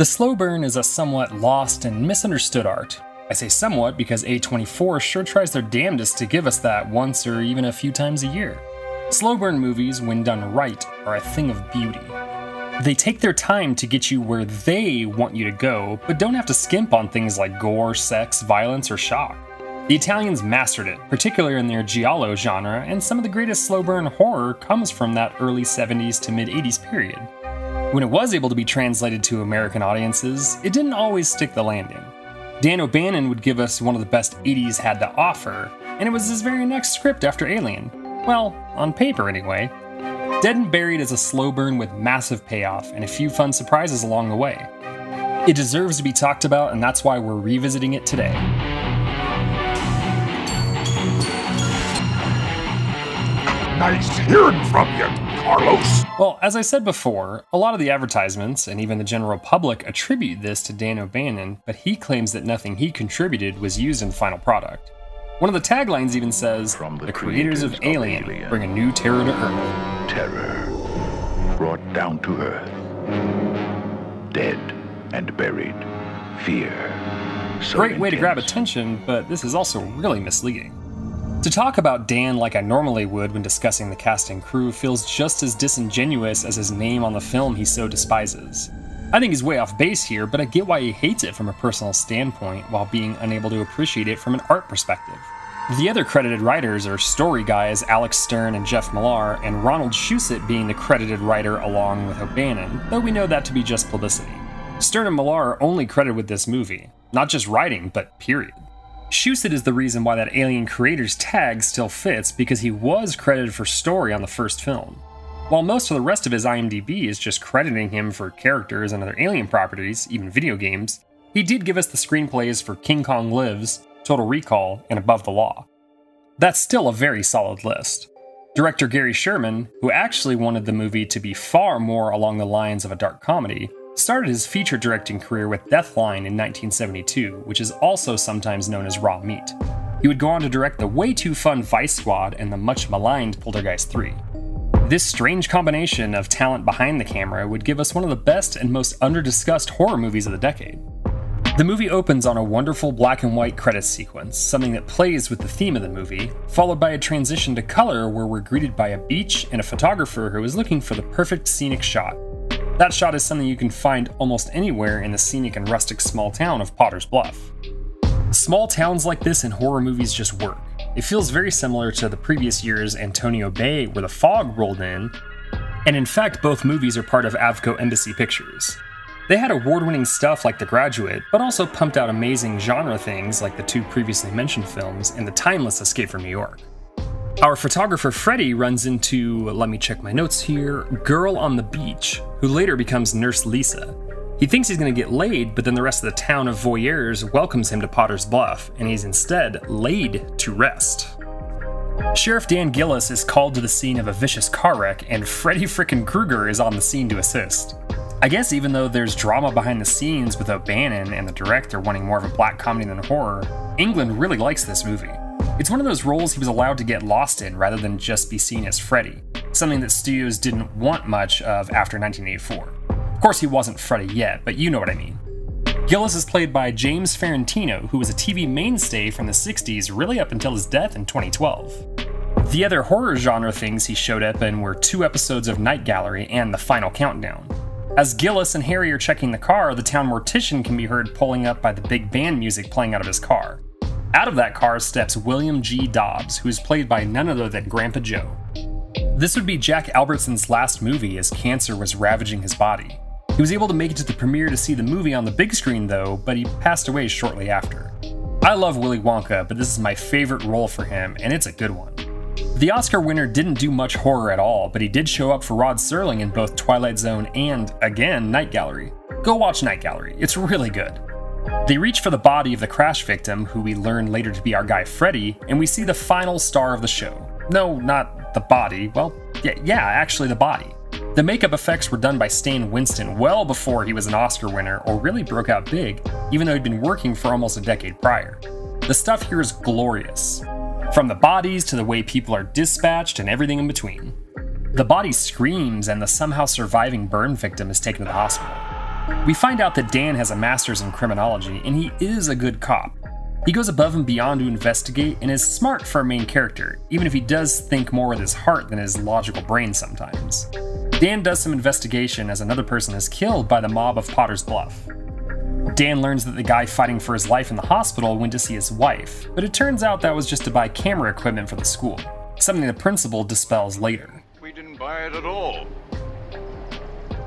The slow burn is a somewhat lost and misunderstood art. I say somewhat because A24 sure tries their damnedest to give us that once or even a few times a year. Slow burn movies, when done right, are a thing of beauty. They take their time to get you where they want you to go, but don't have to skimp on things like gore, sex, violence, or shock. The Italians mastered it, particularly in their giallo genre, and some of the greatest slow burn horror comes from that early 70s to mid 80s period. When it was able to be translated to American audiences, it didn't always stick the landing. Dan O'Bannon would give us one of the best 80s had to offer, and it was his very next script after Alien. Well, on paper anyway. Dead and Buried is a slow burn with massive payoff and a few fun surprises along the way. It deserves to be talked about, and that's why we're revisiting it today. Nice hearing from you, Carlos. Well, as I said before, a lot of the advertisements and even the general public attribute this to Dan O'Bannon, but he claims that nothing he contributed was used in the final product. One of the taglines even says, From the The creators of creators of Alien Alien." bring a new terror to Earth. Terror brought down to earth. Dead and buried. Fear. So Great way to grab attention, but this is also really misleading. To talk about Dan like I normally would when discussing the cast and crew feels just as disingenuous as his name on the film he so despises. I think he's way off base here, but I get why he hates it from a personal standpoint while being unable to appreciate it from an art perspective. The other credited writers are story guys Alex Stern and Jeff Millar, and Ronald Shusett being the credited writer along with O'Bannon, though we know that to be just publicity. Stern and Millar are only credited with this movie, not just writing, but period. Shusett is the reason why that Alien Creators tag still fits because he was credited for story on the first film. While most of the rest of his IMDb is just crediting him for characters and other Alien properties, even video games, he did give us the screenplays for King Kong Lives, Total Recall, and Above the Law. That's still a very solid list. Director Gary Sherman, who actually wanted the movie to be far more along the lines of a dark comedy, started his feature directing career with Deathline in 1972, which is also sometimes known as Raw Meat. He would go on to direct the way too fun Vice Squad and the much maligned Poltergeist 3. This strange combination of talent behind the camera would give us one of the best and most underdiscussed horror movies of the decade. The movie opens on a wonderful black and white credits sequence, something that plays with the theme of the movie, followed by a transition to color where we're greeted by a beach and a photographer who is looking for the perfect scenic shot. That shot is something you can find almost anywhere in the scenic and rustic small town of Potter's Bluff. Small towns like this in horror movies just work. It feels very similar to the previous year's Antonio Bay, where the fog rolled in, and in fact, both movies are part of Avco Embassy Pictures. They had award winning stuff like The Graduate, but also pumped out amazing genre things like the two previously mentioned films and the timeless Escape from New York. Our photographer Freddie runs into, let me check my notes here, Girl on the Beach, who later becomes Nurse Lisa. He thinks he's going to get laid, but then the rest of the town of voyeurs welcomes him to Potter's Bluff, and he's instead laid to rest. Sheriff Dan Gillis is called to the scene of a vicious car wreck, and Freddy frickin' Krueger is on the scene to assist. I guess even though there's drama behind the scenes with O'Bannon and the director wanting more of a black comedy than horror, Englund really likes this movie. It's one of those roles he was allowed to get lost in rather than just be seen as Freddy, something that studios didn't want much of after 1984. Of course, he wasn't Freddy yet, but you know what I mean. Gillis is played by James Farentino, who was a TV mainstay from the 60s really up until his death in 2012. The other horror genre things he showed up in were two episodes of Night Gallery and The Final Countdown. As Gillis and Harry are checking the car, the town mortician can be heard pulling up by the big band music playing out of his car. Out of that car steps William G. Dobbs, who is played by none other than Grandpa Joe. This would be Jack Albertson's last movie as cancer was ravaging his body. He was able to make it to the premiere to see the movie on the big screen though, but he passed away shortly after. I love Willy Wonka, but this is my favorite role for him, and it's a good one. The Oscar winner didn't do much horror at all, but he did show up for Rod Serling in both Twilight Zone and, again, Night Gallery. Go watch Night Gallery, it's really good. They reach for the body of the crash victim, who we learn later to be our guy Freddy, and we see the final star of the show. No, not the body. Well, yeah, yeah, actually the body. The makeup effects were done by Stan Winston well before he was an Oscar winner or really broke out big, even though he'd been working for almost a decade prior. The stuff here is glorious. From the bodies to the way people are dispatched and everything in between. The body screams, and the somehow surviving burn victim is taken to the hospital. We find out that Dan has a master's in criminology, and he is a good cop. He goes above and beyond to investigate and is smart for a main character, even if he does think more with his heart than his logical brain sometimes. Dan does some investigation as another person is killed by the mob of Potter's Bluff. Dan learns that the guy fighting for his life in the hospital went to see his wife, but it turns out that was just to buy camera equipment for the school, something the principal dispels later. We didn't buy it at all.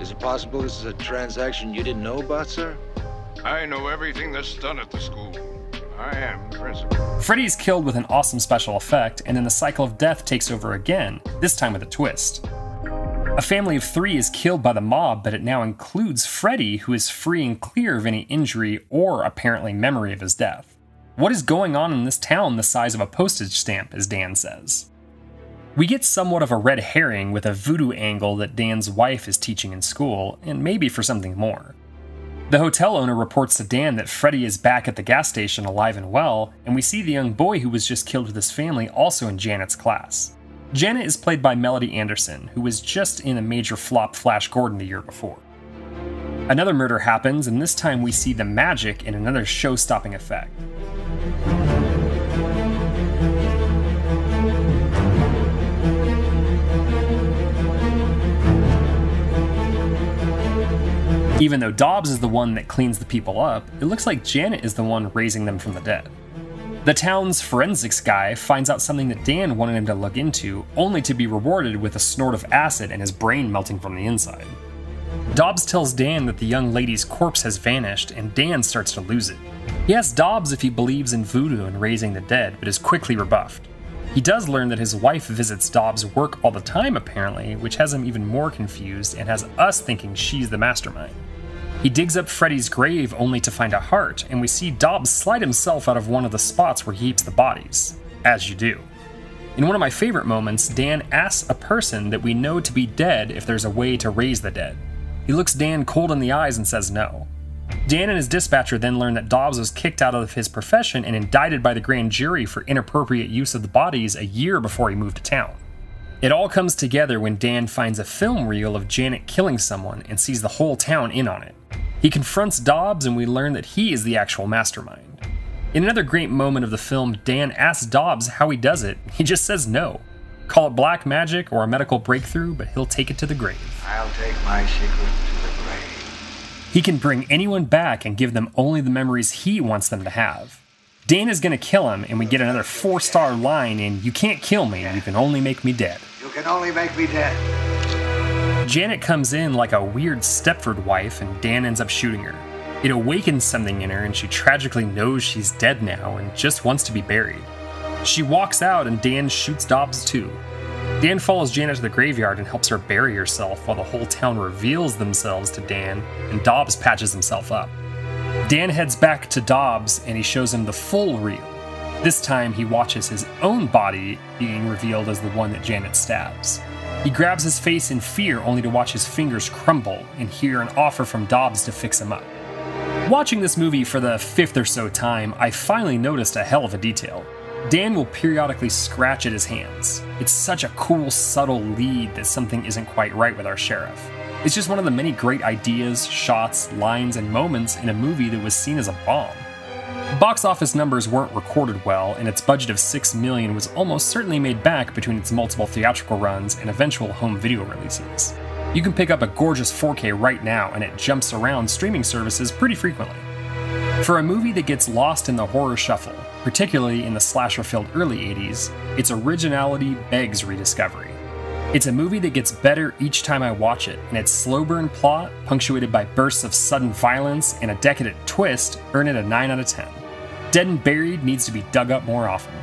Is it possible this is a transaction you didn't know about, sir? I know everything that's done at the school. I am principal. Freddy is killed with an awesome special effect, and then the cycle of death takes over again, this time with a twist. A family of three is killed by the mob, but it now includes Freddy, who is free and clear of any injury or apparently memory of his death. What is going on in this town the size of a postage stamp, as Dan says? We get somewhat of a red herring with a voodoo angle that Dan's wife is teaching in school, and maybe for something more. The hotel owner reports to Dan that Freddy is back at the gas station alive and well, and we see the young boy who was just killed with his family also in Janet's class. Janet is played by Melody Anderson, who was just in a major flop Flash Gordon the year before. Another murder happens, and this time we see the magic in another show stopping effect. Even though Dobbs is the one that cleans the people up, it looks like Janet is the one raising them from the dead. The town's forensics guy finds out something that Dan wanted him to look into, only to be rewarded with a snort of acid and his brain melting from the inside. Dobbs tells Dan that the young lady's corpse has vanished, and Dan starts to lose it. He asks Dobbs if he believes in voodoo and raising the dead, but is quickly rebuffed. He does learn that his wife visits Dobbs' work all the time, apparently, which has him even more confused and has us thinking she's the mastermind. He digs up Freddy's grave only to find a heart, and we see Dobbs slide himself out of one of the spots where he heaps the bodies. As you do. In one of my favorite moments, Dan asks a person that we know to be dead if there's a way to raise the dead. He looks Dan cold in the eyes and says no. Dan and his dispatcher then learn that Dobbs was kicked out of his profession and indicted by the grand jury for inappropriate use of the bodies a year before he moved to town. It all comes together when Dan finds a film reel of Janet killing someone and sees the whole town in on it. He confronts Dobbs, and we learn that he is the actual mastermind. In another great moment of the film, Dan asks Dobbs how he does it. He just says no. Call it black magic or a medical breakthrough, but he'll take it to the grave. I'll take my secret to the grave. He can bring anyone back and give them only the memories he wants them to have. Dan is going to kill him, and we get another four star line in You can't kill me, you can only make me dead. Can only make me dead. Janet comes in like a weird Stepford wife, and Dan ends up shooting her. It awakens something in her, and she tragically knows she's dead now and just wants to be buried. She walks out, and Dan shoots Dobbs too. Dan follows Janet to the graveyard and helps her bury herself while the whole town reveals themselves to Dan, and Dobbs patches himself up. Dan heads back to Dobbs and he shows him the full reel. This time, he watches his own body being revealed as the one that Janet stabs. He grabs his face in fear only to watch his fingers crumble and hear an offer from Dobbs to fix him up. Watching this movie for the fifth or so time, I finally noticed a hell of a detail. Dan will periodically scratch at his hands. It's such a cool, subtle lead that something isn't quite right with our sheriff. It's just one of the many great ideas, shots, lines, and moments in a movie that was seen as a bomb. Box office numbers weren't recorded well, and its budget of 6 million was almost certainly made back between its multiple theatrical runs and eventual home video releases. You can pick up a gorgeous 4K right now, and it jumps around streaming services pretty frequently. For a movie that gets lost in the horror shuffle, particularly in the slasher filled early 80s, its originality begs rediscovery. It's a movie that gets better each time I watch it, and its slow burn plot, punctuated by bursts of sudden violence and a decadent twist, earn it a 9 out of 10. Dead and Buried needs to be dug up more often.